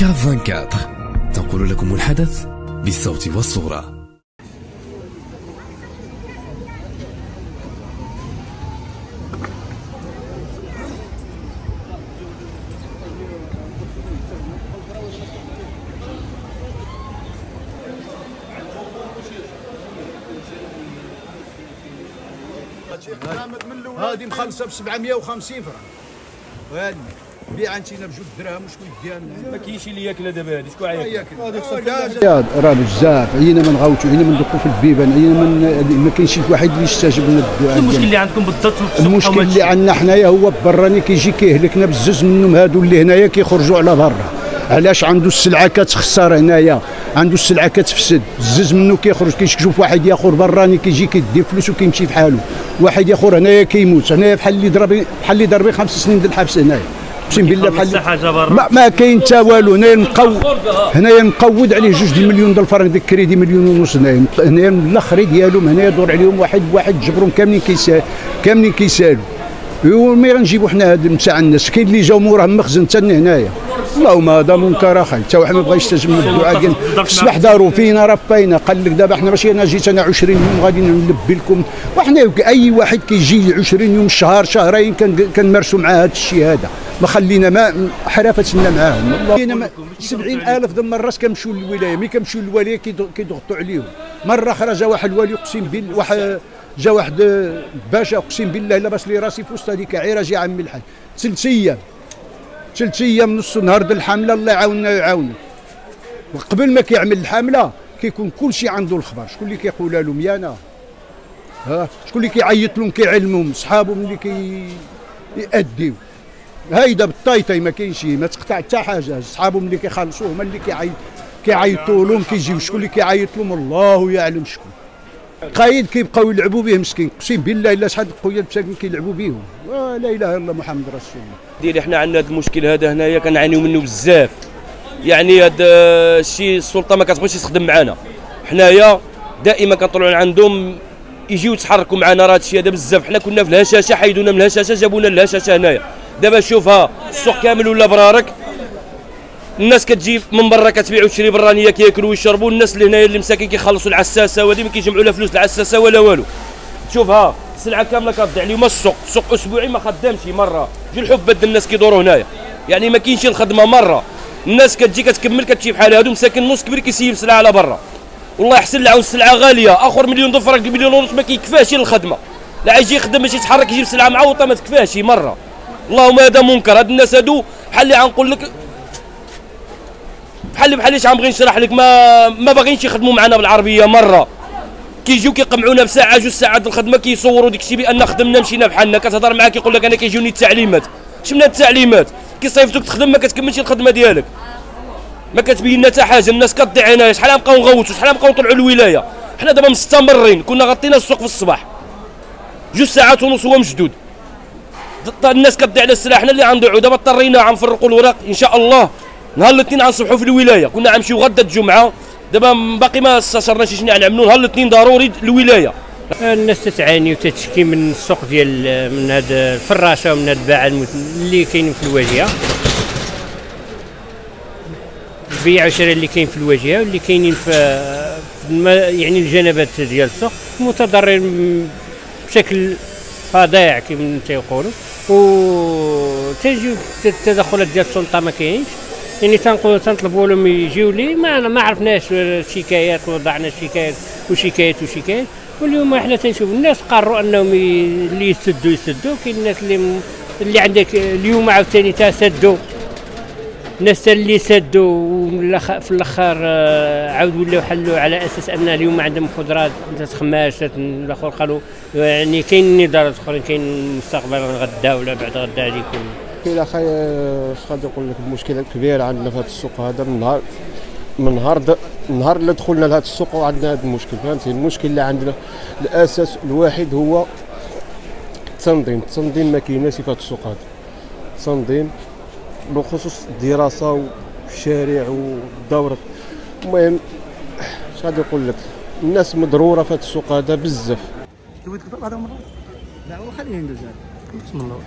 كاف 24 تنقل لكم الحدث بالصوت والصورة. هذه مخلصة ب 750 فرنك. وهذه بيع عندنا بجوج دراهم وشكون ديالنا ما كاينش اللي ياكل دابا هذه شكون عياك يا راه بزاف عينا من غوتو عينا من دقوا في البيبان عينا من ما كاينش شي واحد اللي يستجيب لنا الدعاء المشكل اللي عندكم بالضبط المشكل اللي عندنا حنايا هو براني كيجي كيهلكنا بزاف منهم هادو اللي هنايا كيخرجوا على برا علاش عنده السلعه كتخسر هنايا عنده السلعه كتفسد بزز منه كيخرج كيشوف واحد اخر براني كيجي كيدي فلوس وكيمشي في حاله واحد اخر هنايا كيموت هنايا بحال اللي ضرب بحال اللي ضربي خمس سنين ديال الحبس هنايا اقسم بالله بحال ما, ما كاين حتى والو. هنايا نقو هنايا نقود عليه جوج المليون ديال الفرنك ديك كريدي مليون ونص. هنايا هنايا من الآخر ديالهم هنايا يدور عليهم واحد بواحد جبرهم كاملين كيسال كاملين كيسالوا ومي غنجيبوا حنا هاد نتاع الناس كاين اللي جاو موراهم مخزن حتى هنايا. اللهم هذا منكر أخي. حتى واحد ما بغى يستجيب من الدعاء ديال الصباح داروا فينا راه باينه قال لك دابا حنا ماشي أنا جيت أنا 20 يوم غادي نلبي لكم. وحنا أي واحد كيجي 20 يوم شهر شهرين كنمارسوا معاه هذا الشيء هذا. ما خلينا ما حرفتنا معاهم. والله 70000 ذم الراس كنمشيو للولاية. ملي كنمشيو للولايه كيضغطوا عليهم. مرة أخرى جا واحد الوالي أقسم بالله واحد جا واحد باشا أقسم بالله لاباس لي راسي في وسط هذيك عيره يا عمي الحاج. ثلاث أيام. ثلاث أيام نص نهار د الحملة الله يعاوننا ويعاونك. وقبل ما كيعمل الحملة كيكون كل شيء عنده الخبر. شكون اللي كيقولها لهم؟ يا أنا ها؟ شكون اللي كيعيط لهم؟ كيعلمهم؟ صحابهم اللي كيأديو هايدا بالطايطاي ما كاينش ما تقطع حتى حاجة. صحابهم اللي كيخلصوا هما اللي كيعيط كيعيطوا لهم كيجيو. شكون اللي كيعيط لهم؟ الله يعلم شكون. قايد كيبقاو يلعبوا به مسكين. اقسم بالله إلا شحال خويا المساكين كيلعبوا بهم لا إله إلا الله محمد رسول الله. ديالي حنا عندنا هذا المشكل هذا هنايا كنعانيو منه بزاف. يعني هذا الشيء السلطة ما كتبغيش تخدم معنا حنايا دائما كنطلعوا عندهم يجيو يتحركوا معنا راه هادشي هذا بزاف. حنا كنا في الهشاشة حيدونا من الهشاشة جابونا للهشاشة هنايا. دابا شوفها السوق كامل ولا برارك؟ الناس كتجي من برا كتبيع وتشري برانية كياكلوا ويشربوا. الناس اللي هنايا اللي مساكين كيخلصوا العساسة وهذه ما كيجمعوا لها فلوس العساسة ولا والو. شوفها السلعه كاملة كتضيع اليوم السوق السوق أسبوعي ما خدامش مرة. جي الحفاد الناس كيدوروا هنايا. يعني ما كاينش الخدمة مرة. الناس كتجي كتكمل كتمشي بحال هادو مساكن نص كبير كيسيب السلعه على برا. والله يحسن لعون السلعة غالية. آخر مليون فرق مليون ونص ما كيكفاش الخدمة. لا يجي يخدم باش يتحرك يجيب سلعة معوطة ما تكفاش مرة. اللهم هذا منكر. هاد الناس هادو بحال اللي غنقول لك بحال بحال اش غنبغي نشرح لك ما ما باغينش يخدموا معنا بالعربية مرة. كيجيو كيقمعونا بساعة جوج ساعات الخدمة كيصوروا ديك الشيء بأن خدمنا مشينا بحالنا. كتهضر معاه كيقول لك أنا كيجوني التعليمات. شمنا التعليمات؟ كيصيفطوك تخدم ما كتكملش الخدمة ديالك. ما كتبين حتى حاجة. الناس كتضيع عنايه شحال نبقاو نغوتوا؟ شحال نبقاو نطلعوا الولاية؟ حنا دابا مستمرين. كنا غطينا السوق في الصباح. جوج ساعات ونص هو مشدود. الناس كتضيع على السلاح. حنا اللي غنضيعوا دابا اضطرينا غنفرقوا الوراق. إن شاء الله نهار الاثنين غنصبحوا في الولاية. كنا غنمشيو غدا الجمعه دابا باقي ما استشرناش شنو نعملوا نهار الاثنين ضروري الولاية. الناس تتعاني وتتشكي من السوق ديال من هاد الفراشة ومن هاد الباعة اللي كاينين في الواجهة. البيع وشراء اللي كاين في الواجهة واللي كاينين في يعني الجنبات ديال السوق. متضررين بشكل فظيع كما تيقولوا و التدخلات ديال السلطة ما كاينش. يعني تنقول تنطلبوا لهم يجيو لي ما ما عرفناش شكايات وضعنا شكايات وشكايات وشكايات. واليوم إحنا تنشوف الناس قرروا أنهم اللي يسدوا يسدوا. كاين الناس اللي اللي عندك اليوم عاوتاني تسدوا الناس اللي سدوا في الأخر آه، عاودوا ولاو حلوا على أساس أن اليوم عندهم خضرات ما تخماش الأخر قالوا يعني كاين نظارات أخرين كاين مستقبل غدا ولا بعد غدا هذيك. كاين أخي اش غادي نقول لك؟ المشكلة الكبيره عندنا في هذا السوق هذا. من نهار من نهار النهار اللي دخلنا لهذا السوق وعندنا هذا المشكل. فهمتي المشكل اللي عندنا الأساس الواحد هو التنظيم التنظيم ما كايناش في هذا السوق هذا. تنظيم بخصوص الدراسة والشارع والدورة. المهم اش غادي نقول لك؟ الناس مضرورة في هذا السوق هذا بزاف. تبغي تقطع هذا مره لا خليه ندوز بسم الله.